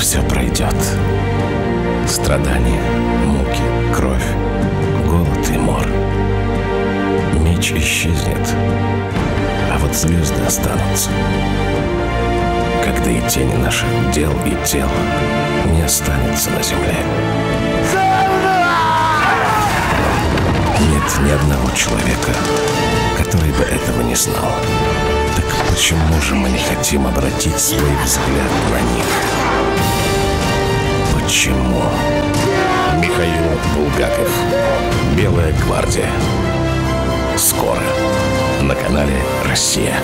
все пройдет. Страдания, муки, кровь, голод и мор. Меч исчезнет, а вот звезды останутся. Когда и тени наших дел и тел не останется на земле. Нет ни одного человека, который бы этого не знал. Так почему же мы не хотим обратить свой взгляд на них? Почему? Михаил Булгаков. Белая гвардия. Скоро. На канале «Россия».